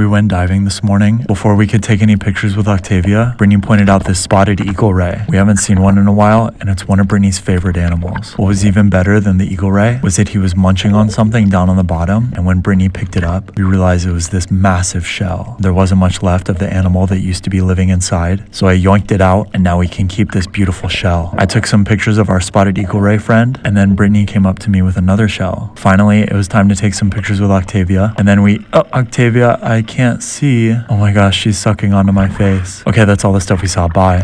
We went diving this morning. Before we could take any pictures with Octavia, Brittany pointed out this spotted eagle ray. We haven't seen one in a while, and it's one of Brittany's favorite animals. What was even better than the eagle ray was that he was munching on something down on the bottom, and when Brittany picked it up, we realized it was this massive shell. There wasn't much left of the animal that used to be living inside, so I yoinked it out, and now we can keep this beautiful shell. I took some pictures of our spotted eagle ray friend, and then Brittany came up to me with another shell. Finally, it was time to take some pictures with Octavia, and then we, oh, Octavia, I can't see. Oh my gosh, she's sucking onto my face. Okay, that's all the stuff we saw. Bye.